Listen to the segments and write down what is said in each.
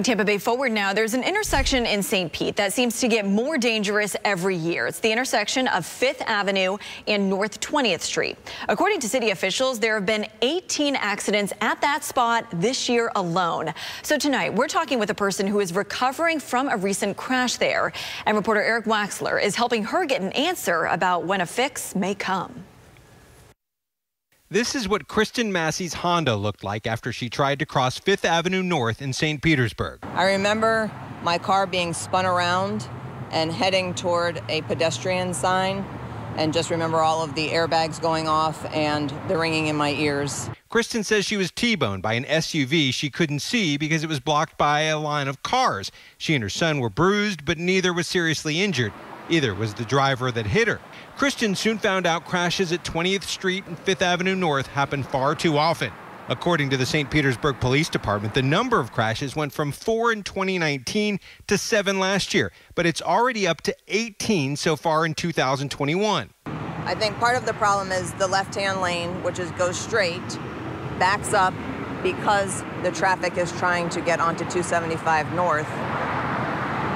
Tampa Bay forward now. There's an intersection in St. Pete that seems to get more dangerous every year. It's the intersection of 5th Avenue and North 20th Street. According to city officials, there have been 18 accidents at that spot this year alone. So tonight, we're talking with a person who is recovering from a recent crash there. And reporter Eric Waxler is helping her get an answer about when a fix may come. This is what Kristen Massey's Honda looked like after she tried to cross Fifth Avenue North in St. Petersburg. I remember my car being spun around and heading toward a pedestrian sign and just remember all of the airbags going off and the ringing in my ears. Kristen says she was T-boned by an SUV she couldn't see because it was blocked by a line of cars. She and her son were bruised, but neither was seriously injured. Either was the driver that hit her. Kristen soon found out crashes at 20th Street and 5th Avenue North happen far too often. According to the St. Petersburg Police Department, the number of crashes went from four in 2019 to seven last year, but it's already up to 18 so far in 2021. I think part of the problem is the left hand lane, which is goes straight, backs up because the traffic is trying to get onto 275 North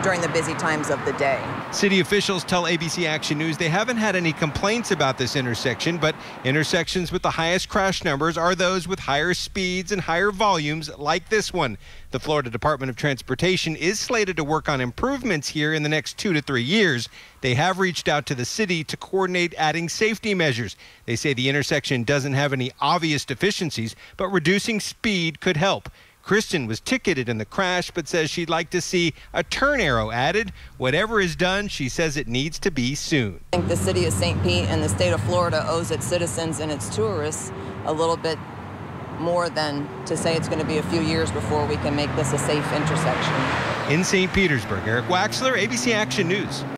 during the busy times of the day. City officials tell ABC Action News they haven't had any complaints about this intersection, but intersections with the highest crash numbers are those with higher speeds and higher volumes like this one. The Florida Department of Transportation is slated to work on improvements here in the next two to three years. They have reached out to the city to coordinate adding safety measures. They say the intersection doesn't have any obvious deficiencies, but reducing speed could help. Kristen was ticketed in the crash, but says she'd like to see a turn arrow added. Whatever is done, she says it needs to be soon. I think the city of St. Pete and the state of Florida owes its citizens and its tourists a little bit more than to say it's going to be a few years before we can make this a safe intersection. In St. Petersburg, Eric Waxler, ABC Action News.